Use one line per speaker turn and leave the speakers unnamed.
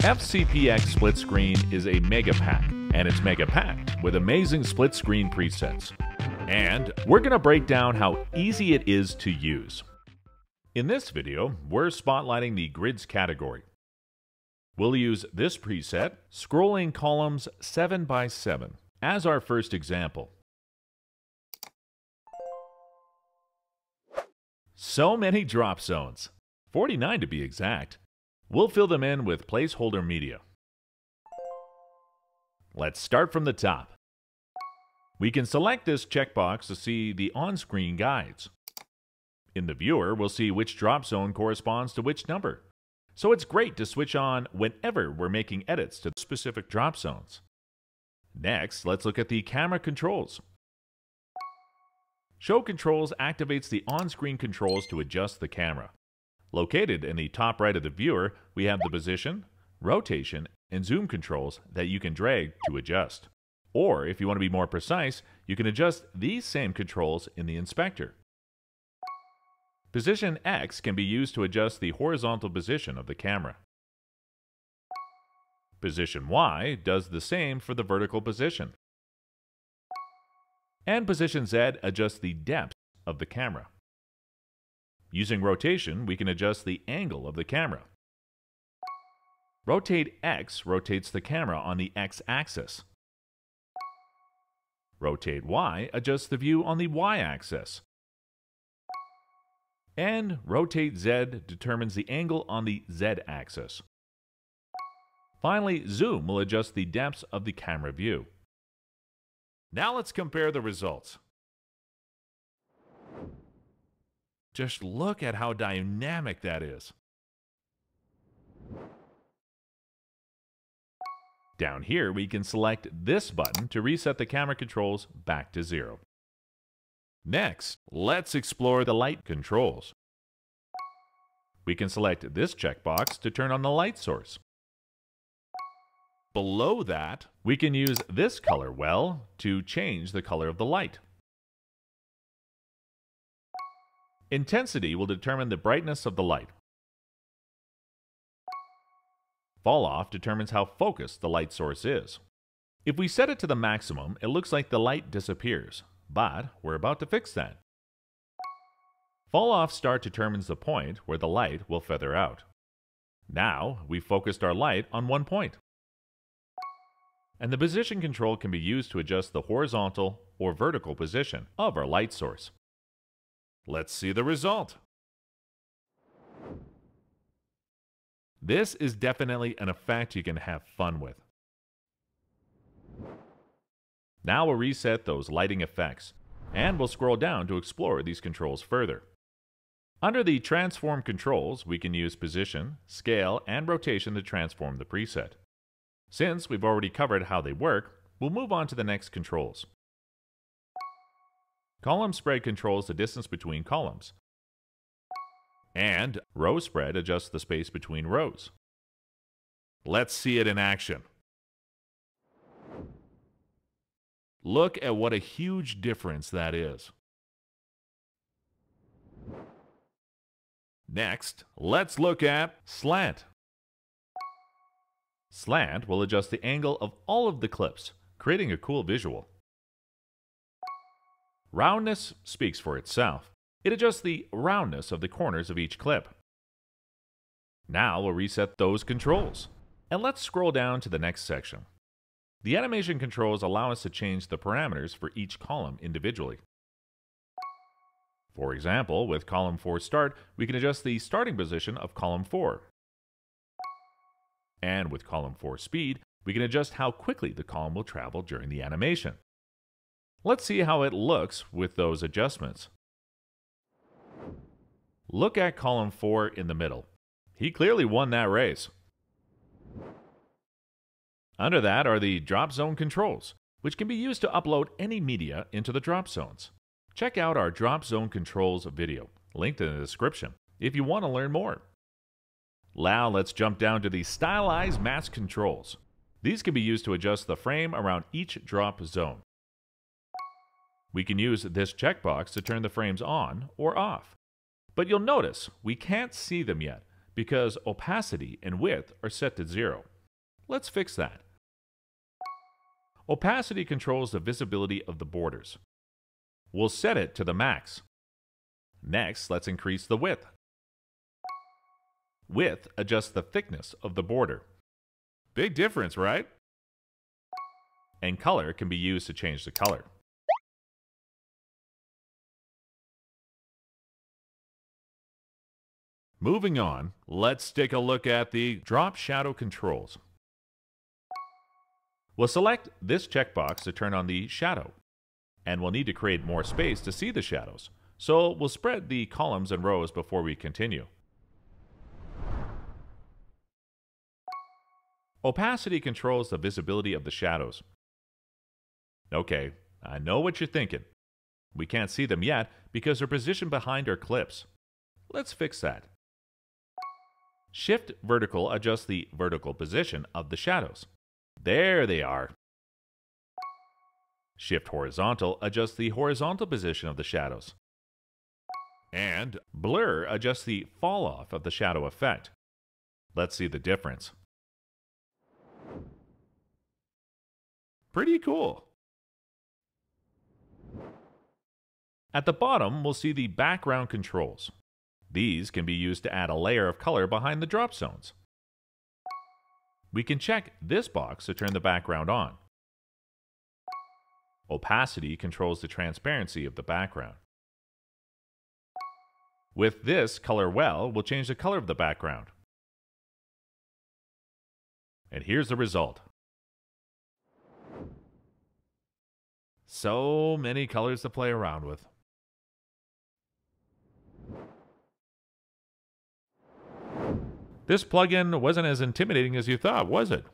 FCPX Split Screen is a mega pack, and it's mega packed with amazing split screen presets. And we're going to break down how easy it is to use. In this video, we're spotlighting the grids category. We'll use this preset, scrolling columns 7 by 7 as our first example. So many drop zones, 49 to be exact. We'll fill them in with placeholder media. Let's start from the top. We can select this checkbox to see the on-screen guides. In the viewer, we'll see which drop zone corresponds to which number. So it's great to switch on whenever we're making edits to specific drop zones. Next, let's look at the camera controls. Show Controls activates the on-screen controls to adjust the camera. Located in the top right of the viewer, we have the position, rotation, and zoom controls that you can drag to adjust. Or, if you want to be more precise, you can adjust these same controls in the inspector. Position X can be used to adjust the horizontal position of the camera. Position Y does the same for the vertical position. And position Z adjusts the depth of the camera. Using rotation, we can adjust the angle of the camera. Rotate X rotates the camera on the X-axis. Rotate Y adjusts the view on the Y-axis. And Rotate Z determines the angle on the Z-axis. Finally, Zoom will adjust the depths of the camera view. Now let's compare the results. Just look at how dynamic that is. Down here, we can select this button to reset the camera controls back to zero. Next, let's explore the light controls. We can select this checkbox to turn on the light source. Below that, we can use this color well to change the color of the light. Intensity will determine the brightness of the light. Fall off determines how focused the light source is. If we set it to the maximum, it looks like the light disappears, but we're about to fix that. Fall off start determines the point where the light will feather out. Now, we've focused our light on one point. And the position control can be used to adjust the horizontal or vertical position of our light source. Let's see the result. This is definitely an effect you can have fun with. Now we'll reset those lighting effects, and we'll scroll down to explore these controls further. Under the Transform controls, we can use position, scale, and rotation to transform the preset. Since we've already covered how they work, we'll move on to the next controls. Column spread controls the distance between columns. And row spread adjusts the space between rows. Let's see it in action. Look at what a huge difference that is. Next, let's look at slant. Slant will adjust the angle of all of the clips, creating a cool visual. Roundness speaks for itself. It adjusts the roundness of the corners of each clip. Now we'll reset those controls. And let's scroll down to the next section. The animation controls allow us to change the parameters for each column individually. For example, with column 4 start, we can adjust the starting position of column 4. And with column 4 speed, we can adjust how quickly the column will travel during the animation. Let's see how it looks with those adjustments. Look at column 4 in the middle. He clearly won that race. Under that are the drop zone controls, which can be used to upload any media into the drop zones. Check out our drop zone controls video, linked in the description, if you want to learn more. Now let's jump down to the stylized mask controls. These can be used to adjust the frame around each drop zone. We can use this checkbox to turn the frames on or off. But you'll notice we can't see them yet because opacity and width are set to zero. Let's fix that. Opacity controls the visibility of the borders. We'll set it to the max. Next, let's increase the width. Width adjusts the thickness of the border. Big difference, right? And color can be used to change the color. Moving on, let's take a look at the drop shadow controls. We'll select this checkbox to turn on the shadow, and we'll need to create more space to see the shadows, so we'll spread the columns and rows before we continue. Opacity controls the visibility of the shadows. Okay, I know what you're thinking. We can't see them yet because they're positioned behind our clips. Let's fix that. Shift vertical adjusts the vertical position of the shadows. There they are. Shift horizontal adjusts the horizontal position of the shadows. And blur adjusts the fall off of the shadow effect. Let's see the difference. Pretty cool. At the bottom, we'll see the background controls. These can be used to add a layer of color behind the drop zones. We can check this box to turn the background on. Opacity controls the transparency of the background. With this color well, we'll change the color of the background. And here's the result. So many colors to play around with. This plugin wasn't as intimidating as you thought, was it?